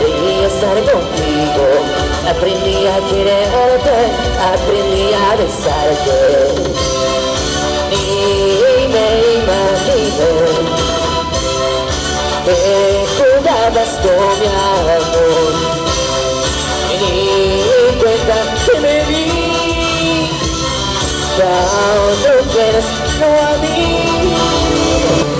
y estar contigo. Aprendí a quererte, aprendí a besarte. Y me imaginé que jugabas con mi amor. Y cuenta que me vi ya no quieres no a mí.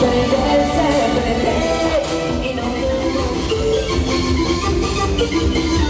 Thank you.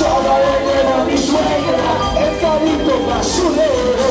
Solo le llevo mi suegra el carito basurero